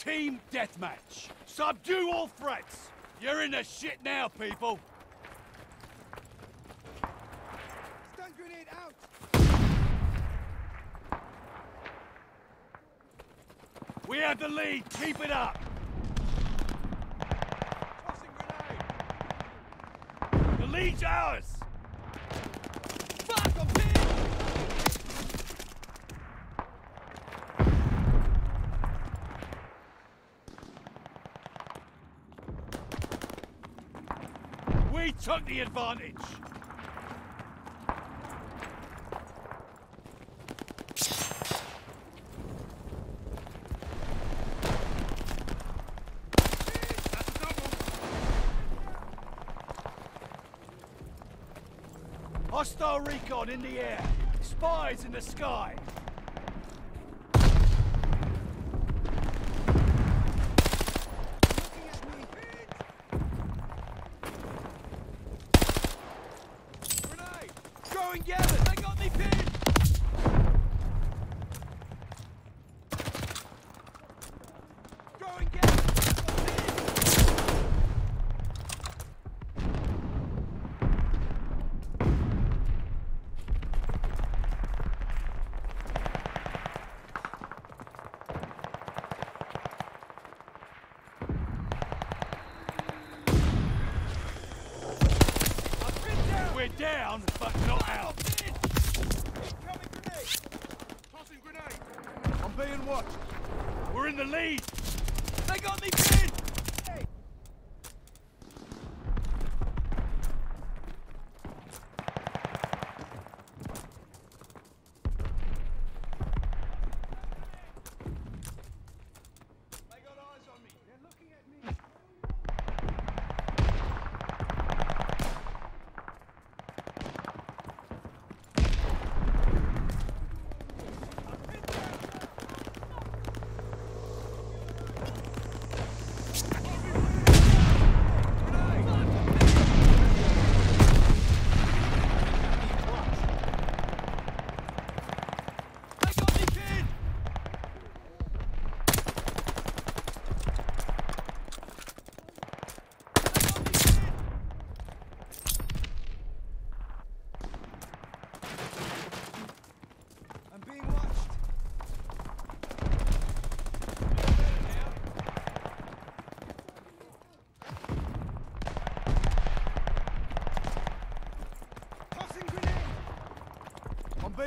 Team deathmatch. Subdue all threats. You're in the shit now, people. Stun grenade out! We have the lead. Keep it up. Tossing grenade! The lead's ours. Fuck, I'm pinned! We took the advantage. Hostile recon in the air. Spies in the sky.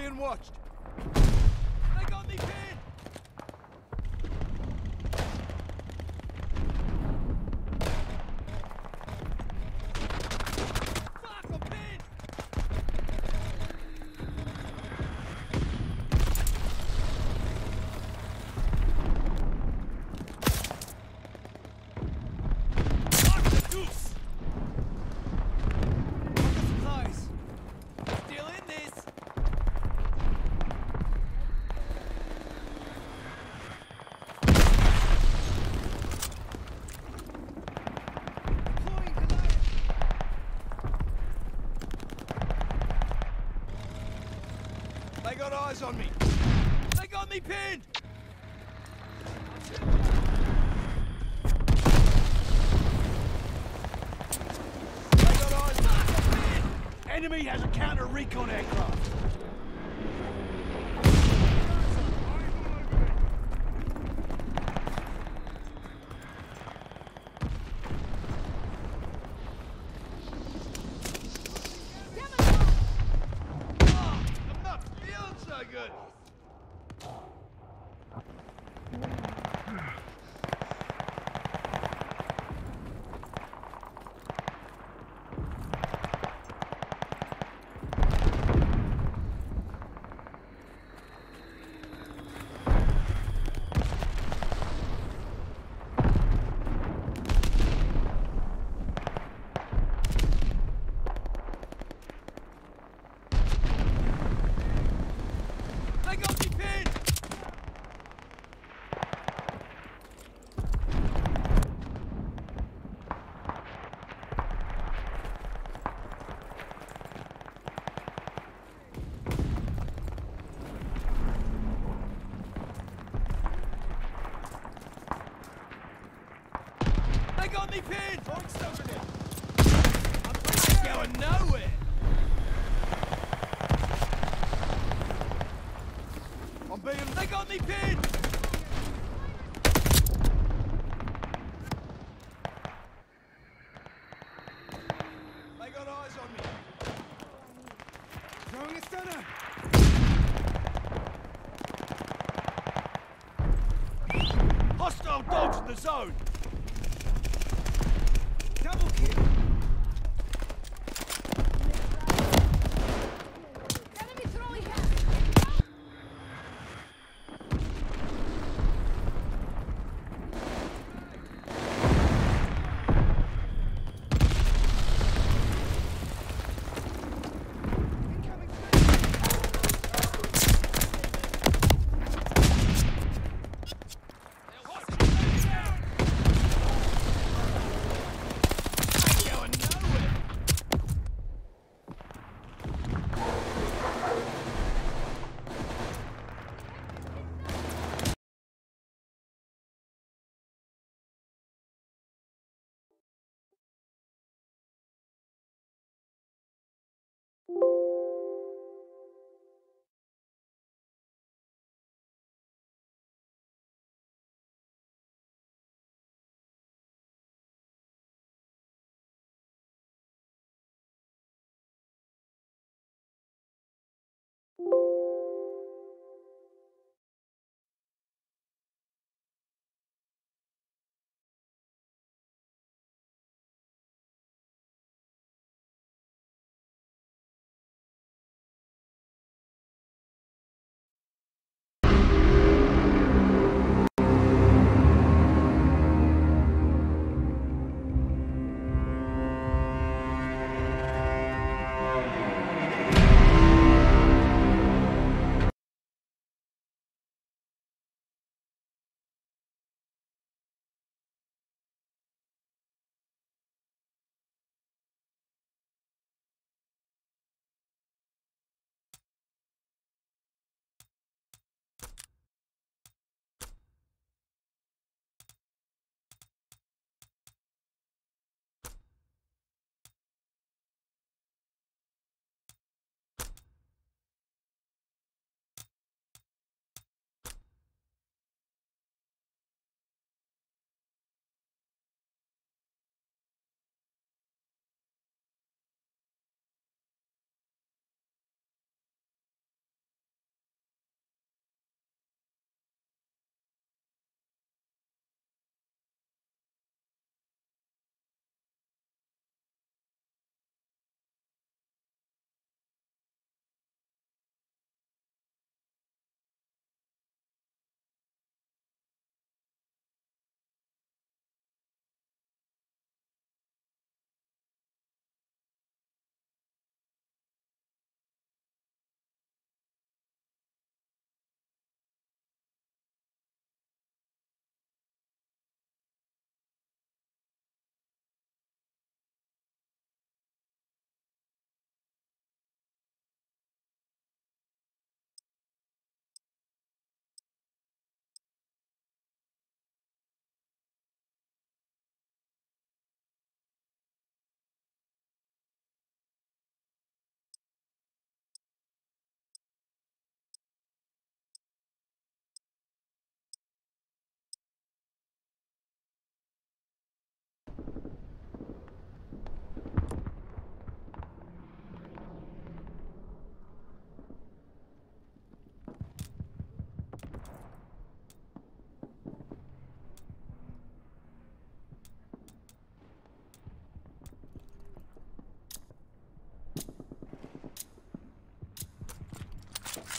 Being watched. They got me pinned! Fuck, I'm pinned! Fuck the deuce. Supplies. Still in this. Deploying Goliath. They got eyes on me. They got me pinned. They got eyes on me. Enemy has a counter recon aircraft. Got me pinned! Points over there! Going nowhere! I'm being... They got me pinned!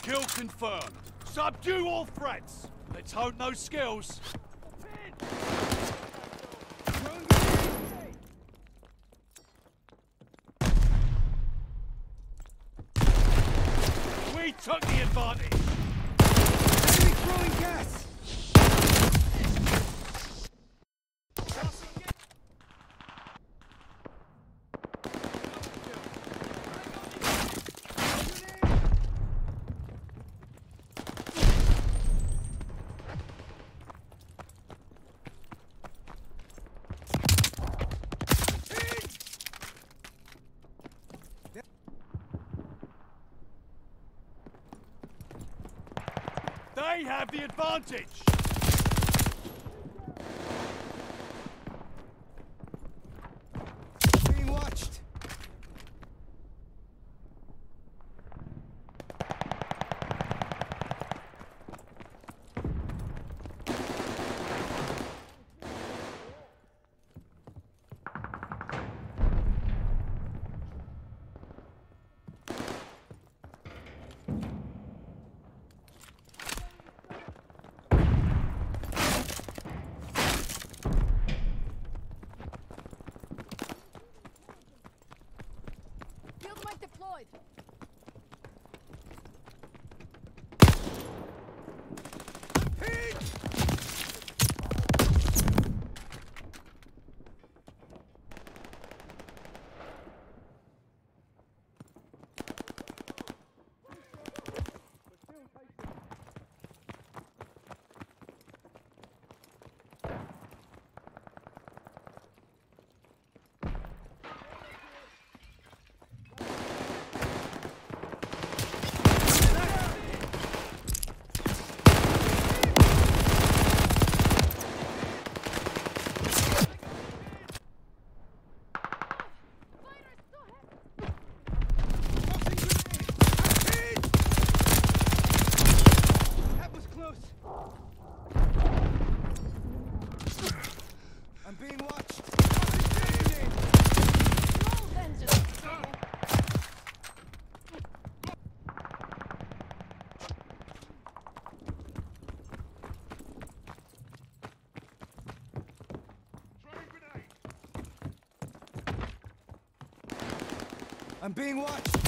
Kill confirmed. Subdue all threats. Let's hone those skills. They have the advantage! being watched.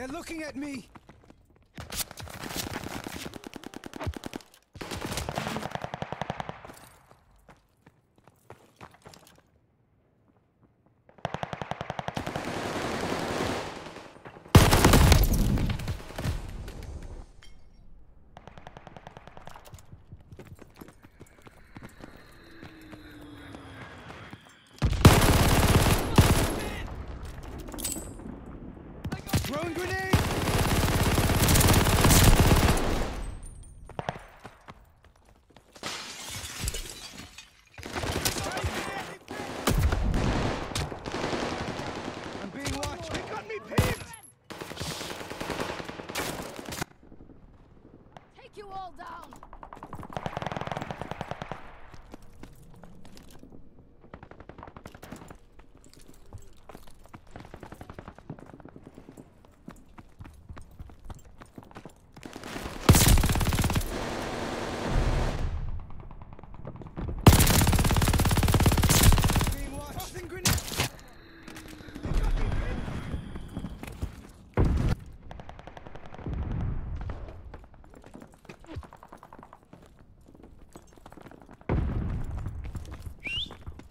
They're looking at me!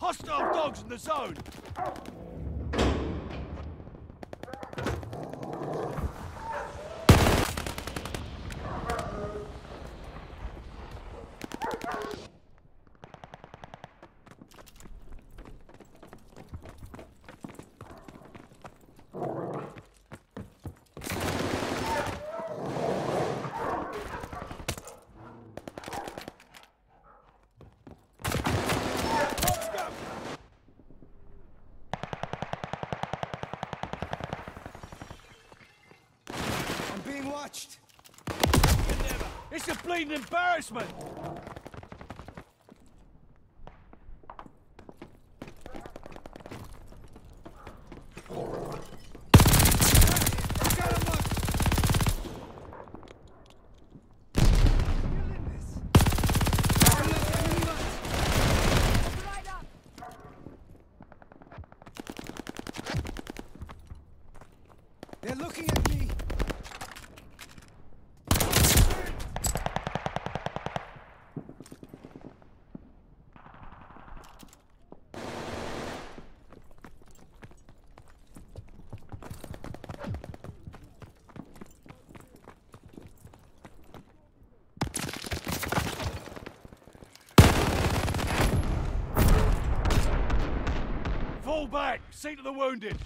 Hostile dogs in the zone! Bleeding embarrassment! Got him up. Feeling this. Got enough enemy left. Right up. They're looking at me. Fall back! See to the wounded!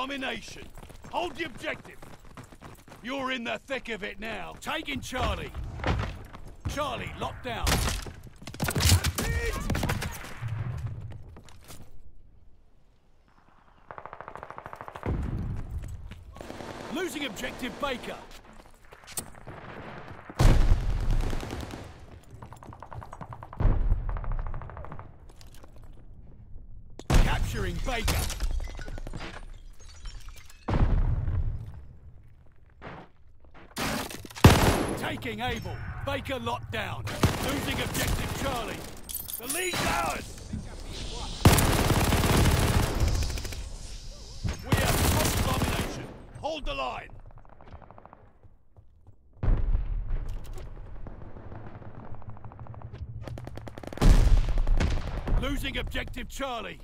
Domination. Hold the objective. You're in the thick of it now. Taking Charlie. Charlie, locked down. Losing objective Baker. Capturing Baker. Taking Able. Baker locked down. Losing objective Charlie. The lead's ours! We have total domination. Hold the line. Losing objective Charlie.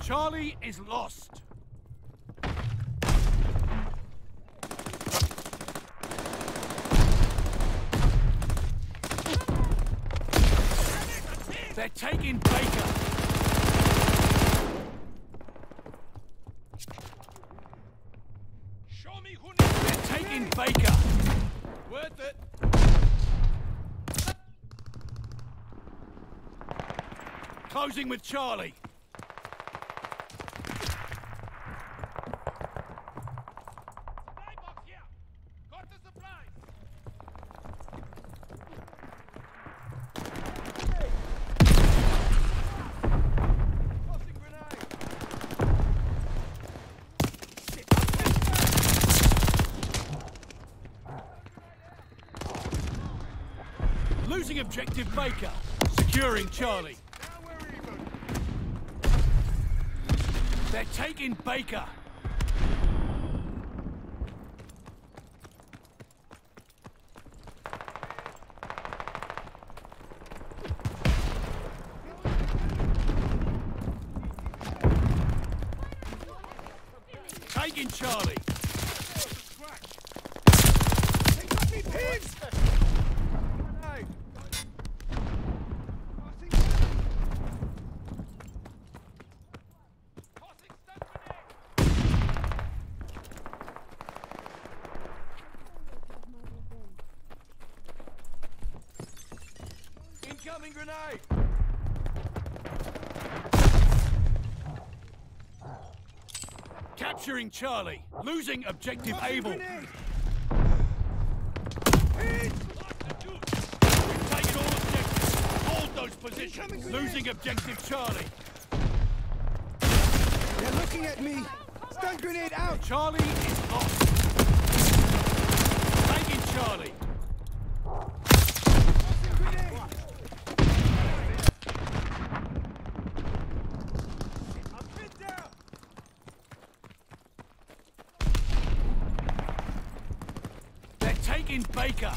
Charlie is lost. They're taking Baker. Show me who They're taking Baker. Worth it. Closing with Charlie. Losing objective Baker. Securing Charlie. Now we're even. They're taking Baker. Taking Charlie. They got me pinned! Hey. Incoming grenade! Capturing Charlie. Losing objective Able. We've taken all objectives. Hold those positions. Losing objective Charlie. They're looking at me! Stun grenade out! Charlie is lost. Taking Charlie. Grenade! I'm pinned down! They're taking Baker.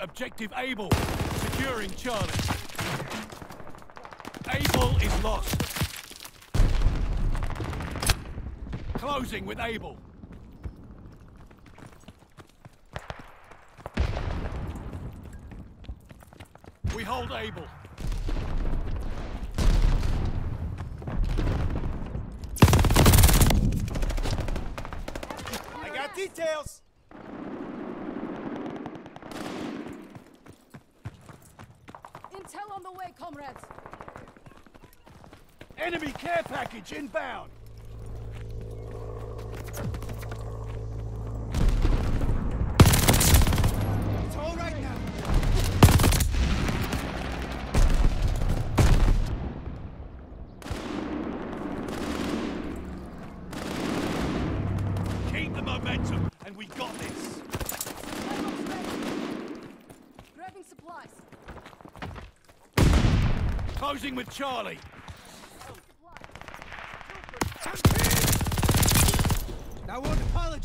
Objective Able. Securing Charlie. Able is lost. Closing with Able. We hold Able. I got details! Intel on the way, comrades. Enemy care package inbound. It's all right now! Keep the momentum, and we got this. Grabbing supplies. Closing with Charlie. Supplies. I'm pinned! I won't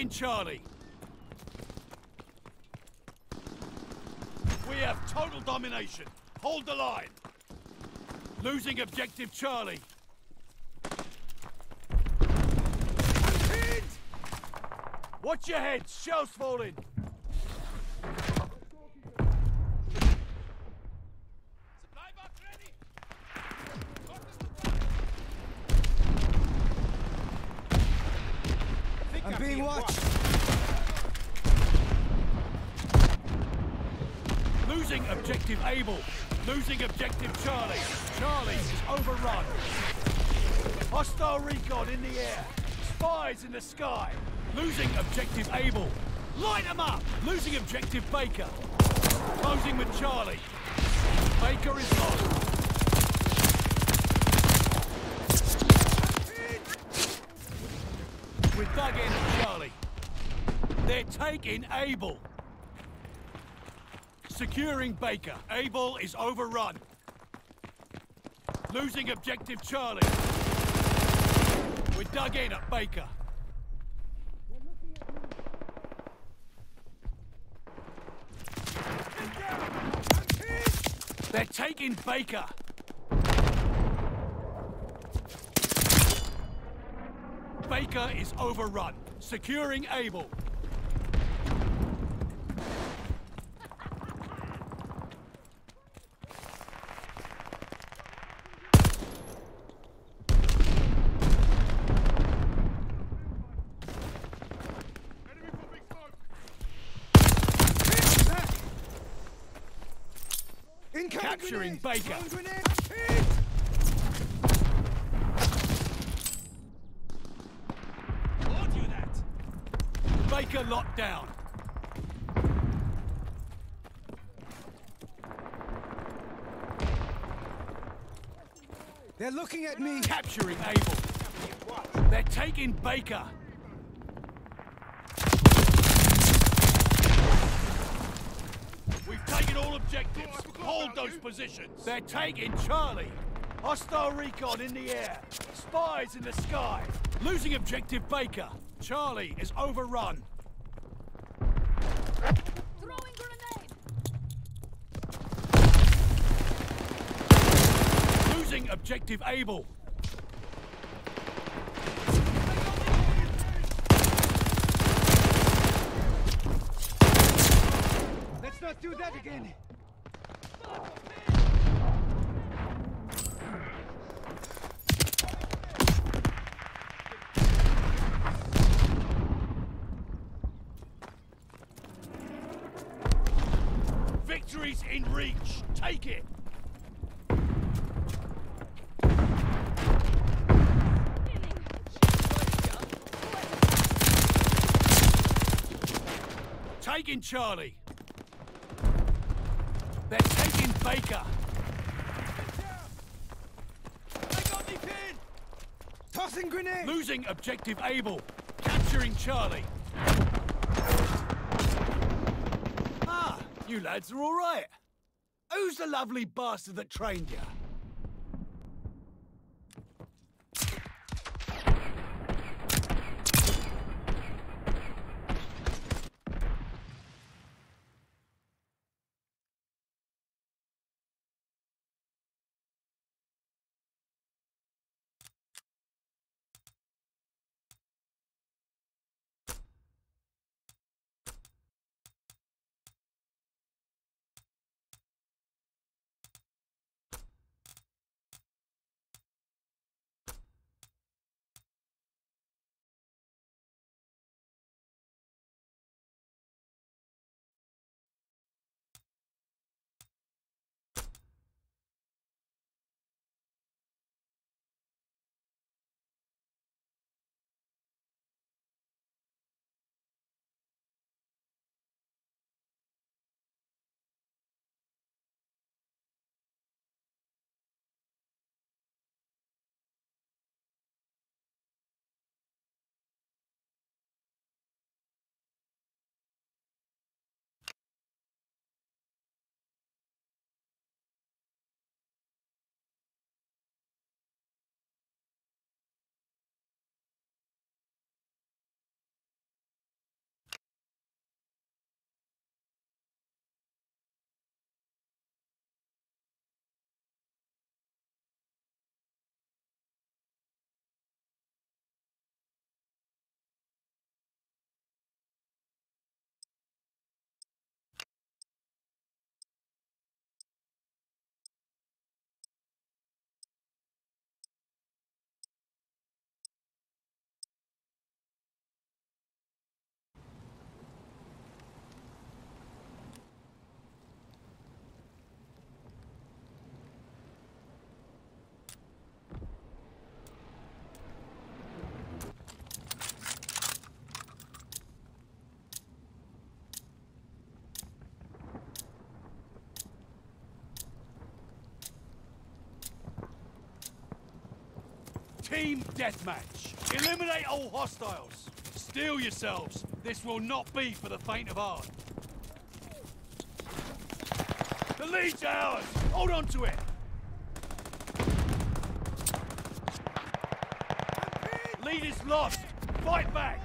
Taking Charlie. We have total domination. Hold the line. Losing objective Charlie. Watch your heads. Shells falling. Supply box ready. think I'm, being watched. Losing objective Able. Losing objective Charlie. Charlie is overrun. Hostile recon in the air. Spies in the sky. Losing objective Able. Light them up. Losing objective Baker. Closing with Charlie. Baker is lost. We're dug in Charlie. They're taking Able. Securing Baker. Able is overrun. Losing objective Charlie. We're dug in at Baker. They're taking Baker. Baker is overrun. Securing Able. Capturing! Baker. Throwing grenade! Hit! Told you that! Baker locked down. They're looking at me! Capturing Able. They're taking Baker. We've all objectives. Hold those positions. They're taking Charlie. Hostile recon in the air. Spies in the sky. Losing objective Baker. Charlie is overrun. Throwing grenade! Losing objective Able. Not do that again! Victory's in reach. Take it. Taking Charlie. They're taking Baker. They got me pinned! Tossing grenade! Losing objective Able. Capturing Charlie. Ah, you lads are all right. Who's the lovely bastard that trained you? Team deathmatch. Eliminate all hostiles. Steel yourselves. This will not be for the faint of heart. The lead's ours. Hold on to it. Lead is lost. Fight back.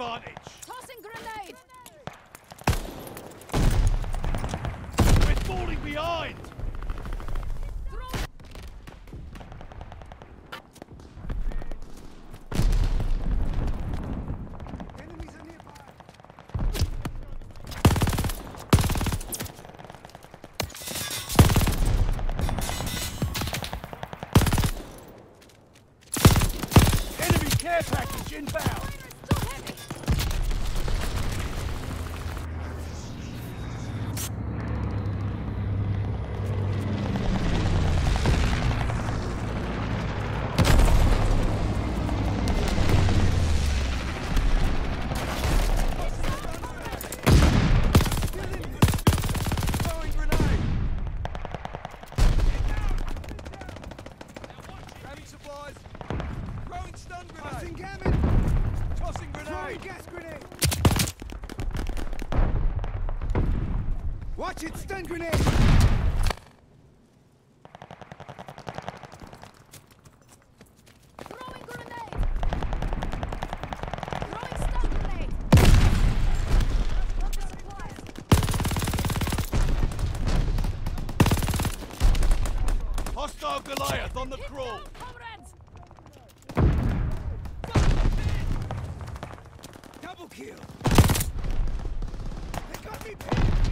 advantage. Now Goliath on the crawl! Double kill! They got me pinned!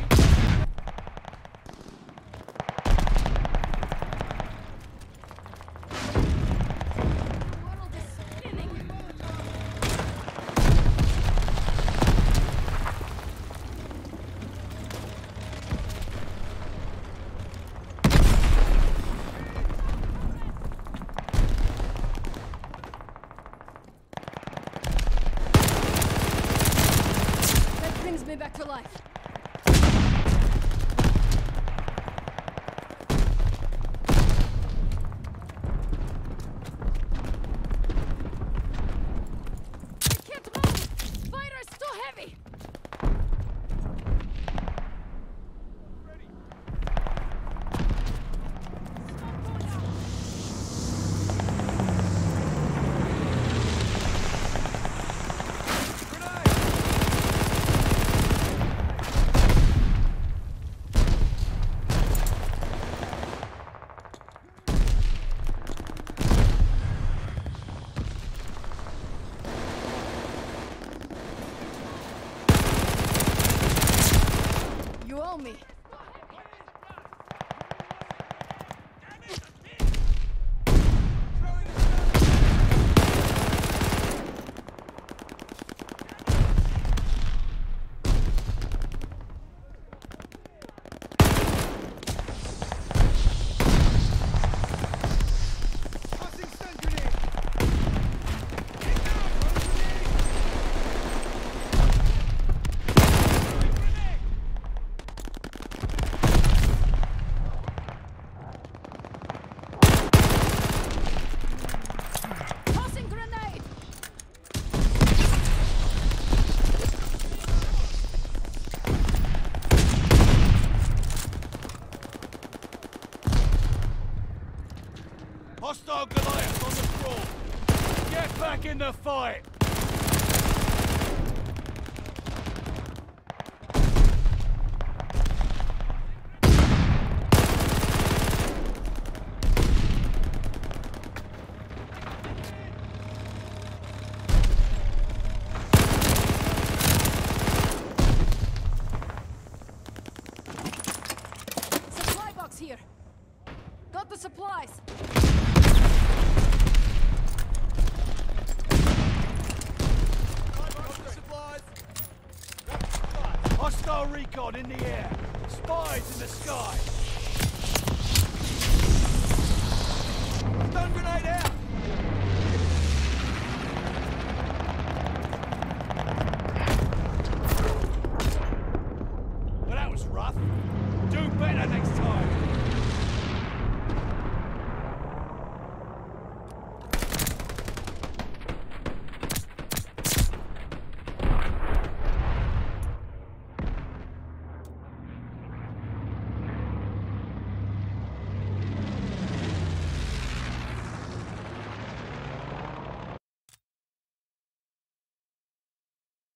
Squad in the air! Spies in the sky!